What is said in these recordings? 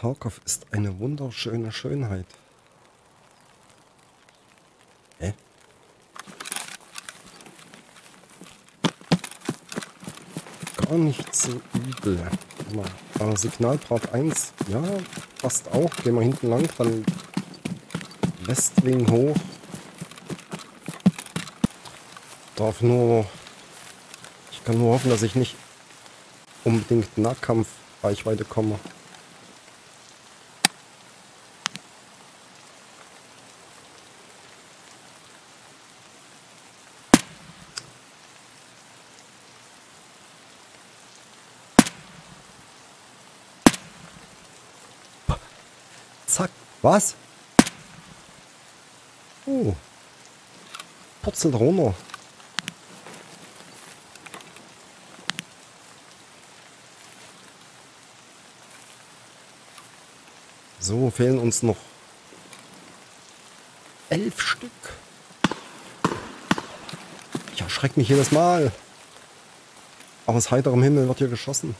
Tarkov ist eine wunderschöne Schönheit. Hä? Gar nicht so übel. Aber Signalpart 1, ja, passt auch. Gehen wir hinten lang, dann Westwing hoch. Darf nur... Ich kann nur hoffen, dass ich nicht unbedingt Nahkampfreichweite komme. Was? Oh. Purzelt runter. So, fehlen uns noch elf Stück. Ich erschrecke mich jedes Mal. Aus heiterem Himmel wird hier geschossen.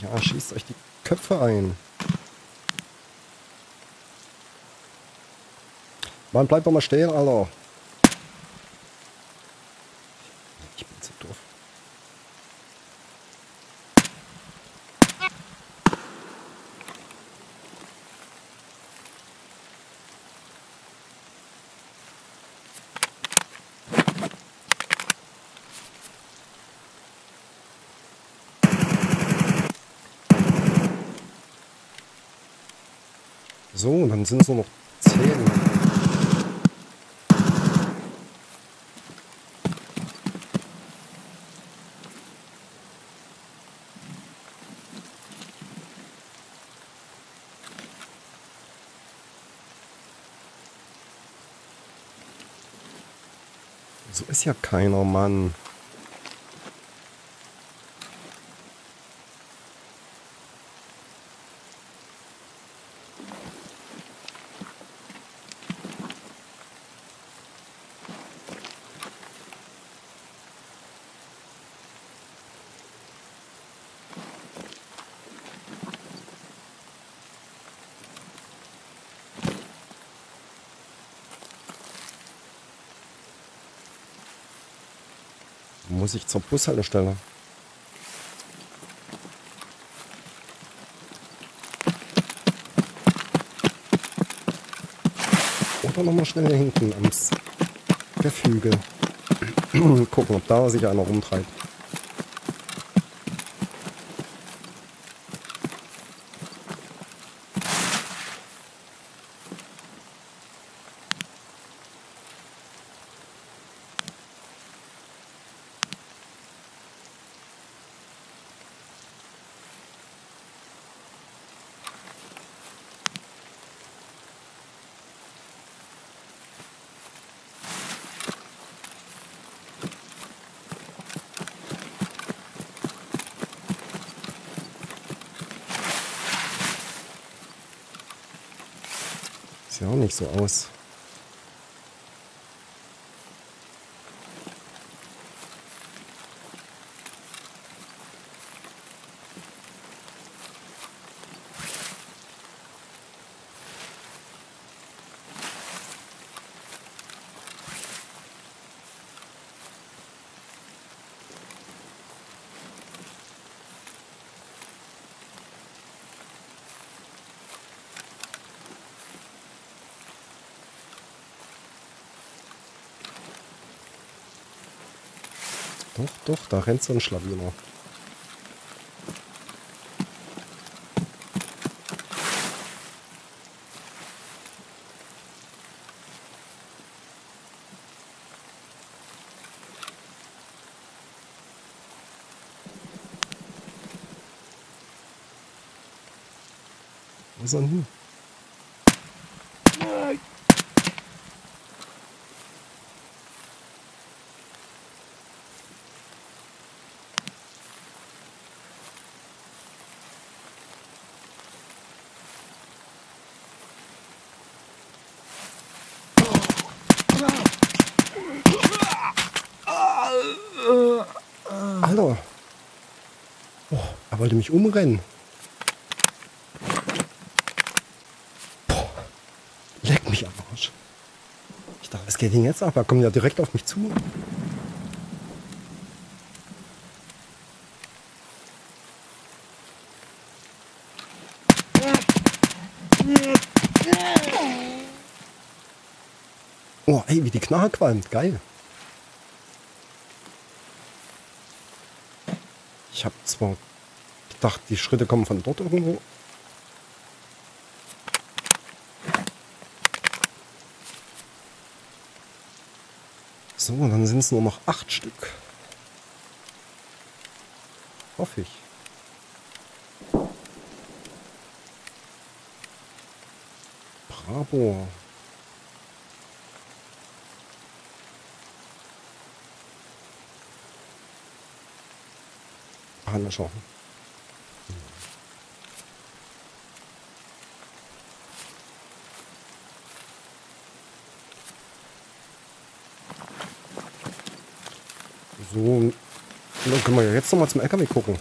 Ja, schießt euch die Köpfe ein. Mann, bleibt doch mal stehen, Alter. Ich bin zu doof. So, dann sind es nur noch zehn. So ist ja keiner, Mann. Muss ich zur Bushaltestelle? Oder nochmal schnell hier hinten ans Gefüge. Gucken, ob da sich einer rumtreibt. Sieht auch nicht so aus. Doch, doch, da rennt so ein Schlawiner. Wo ist denn hin? Wollte mich umrennen. Boah. Leck mich am Arsch. Ich dachte, was geht denn jetzt ab? Er kommt ja direkt auf mich zu. Oh, ey, wie die Knarre qualmt. Geil. Ich habe zwar gedacht, die Schritte kommen von dort irgendwo. So, dann sind es nur noch acht Stück. Hoffe ich. Bravo. Hannescher. So, dann können wir ja jetzt noch mal zum LKW gucken.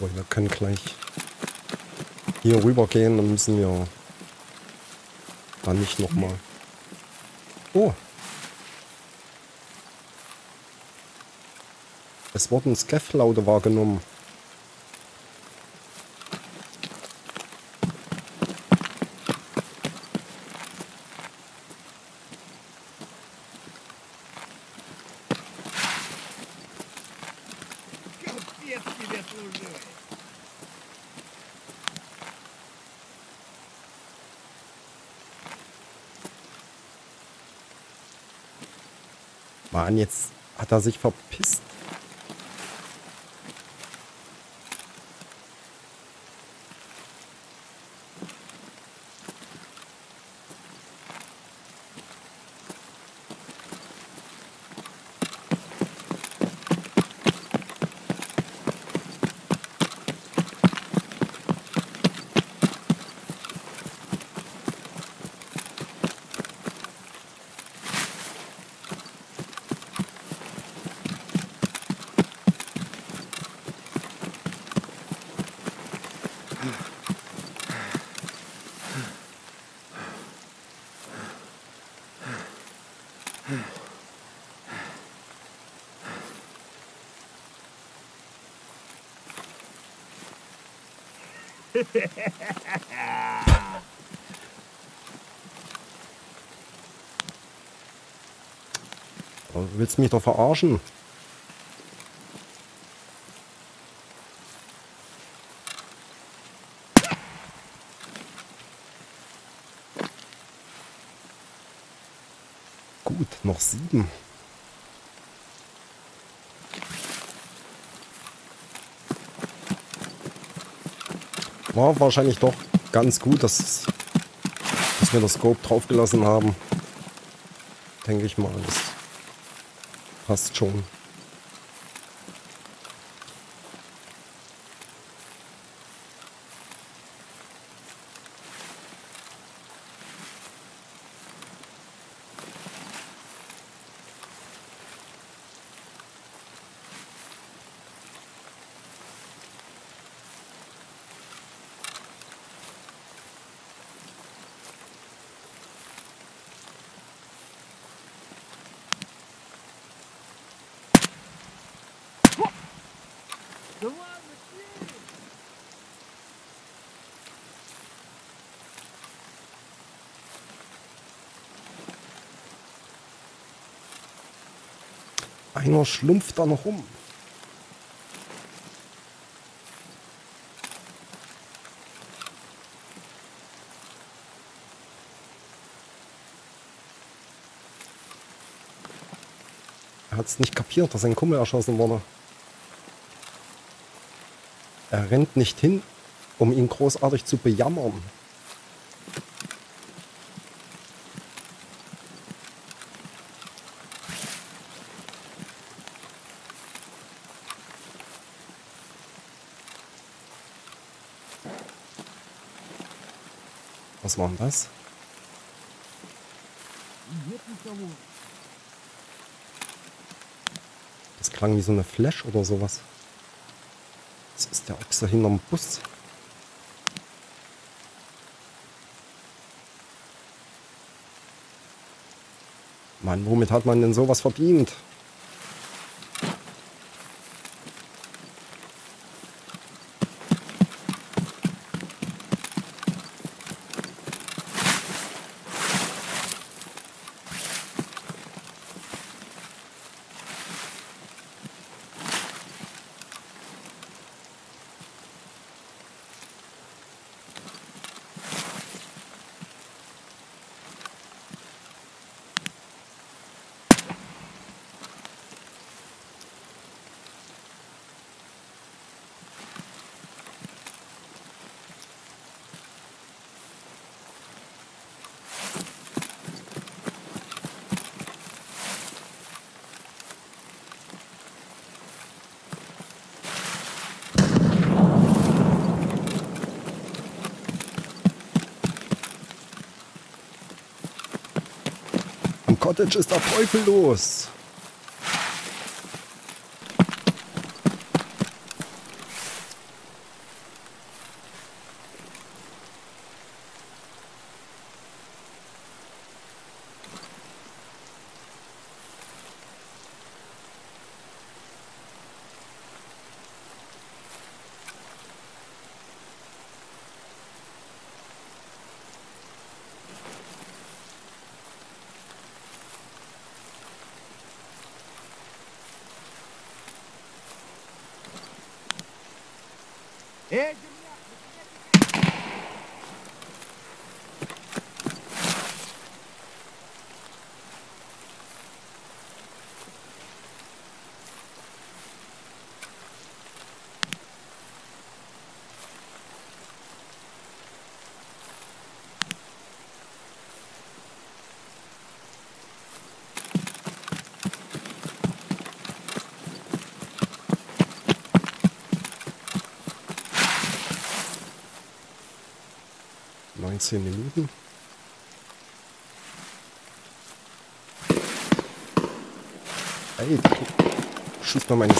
Obwohl, wir können gleich hier rüber gehen, dann müssen wir dann nicht nochmal. Oh. Es wurden Skeff-Laute wahrgenommen. Mann, jetzt hat er sich verpisst. Aber Du willst mich doch verarschen. Gut, noch sieben. War wahrscheinlich doch ganz gut, dass, dass wir das Scope draufgelassen haben. Denke ich mal. Das passt schon. Einer schlumpft da noch rum. Er hat es nicht kapiert, dass sein Kumpel erschossen wurde. Er rennt nicht hin um ihn großartig zu bejammern. Was war denn das? Das klang wie so eine Flash oder sowas. Das ist der Ochse hinterm Bus. Mann, womit hat man denn sowas verdient? Cottage ist der Edmund. Neunzehn Minuten. Ey, du schießt mal meinen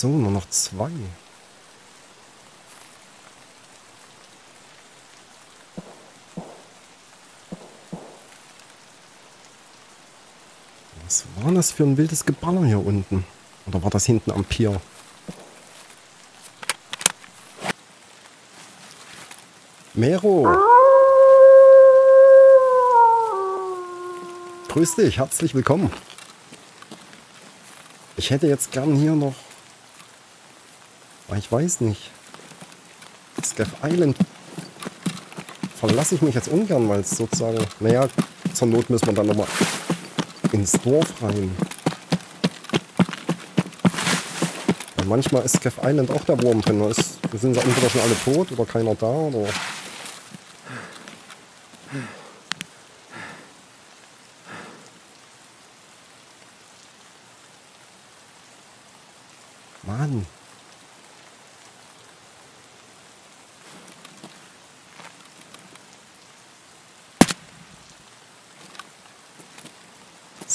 So, nur noch zwei. Was war das für ein wildes Geballer hier unten? Oder war das hinten am Pier? Mero! Grüß dich, herzlich willkommen. Ich hätte jetzt gern hier noch ich weiß nicht. Scaff Island verlasse ich mich jetzt ungern, weil es sozusagen, naja, zur Not müssen wir dann nochmal ins Dorf rein. Weil manchmal ist Scaff Island auch der Wurm drin. Da sind sie entweder schon alle tot oder keiner da oder. Mann.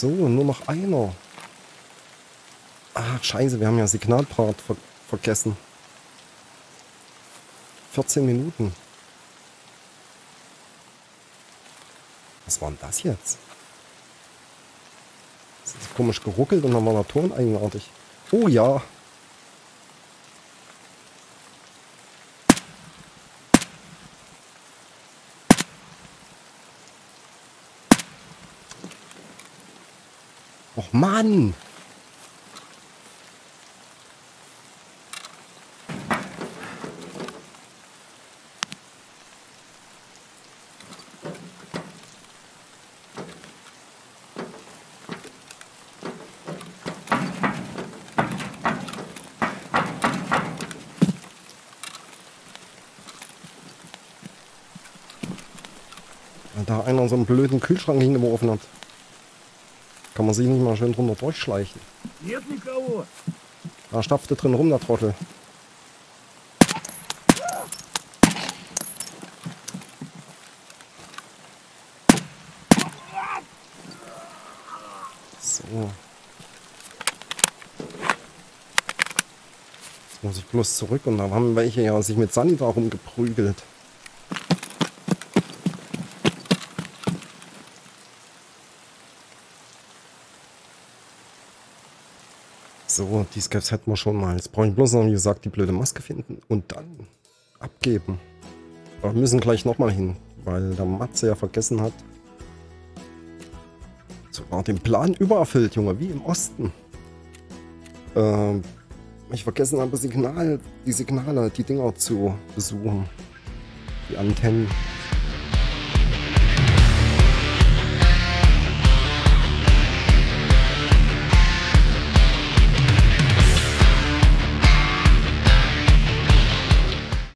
So, nur noch einer. Ach, scheiße, wir haben ja Signalpart ver vergessen. 14 Minuten. Was war denn das jetzt? ist komisch geruckelt und dann war der Ton eigenartig. Oh ja. Mann! Da einer so einen blöden Kühlschrank hingeworfen hat. Kann man sich nicht mal schön drunter durchschleichen. Hier ist nicht Da stapfte drin rum, der Trottel. So. Jetzt muss ich bloß zurück und da haben welche ja sich mit Sanita rumgeprügelt. So, die Scavs hätten wir schon mal. Jetzt brauche ich bloß noch, wie gesagt, die blöde Maske finden und dann abgeben. Aber wir müssen gleich nochmal hin, weil der Matze ja vergessen hat. Sogar den Plan übererfüllt, Junge, wie im Osten. Ähm, ich vergessen habe, Signal, die Signale, die Dinger zu besuchen. Die Antennen.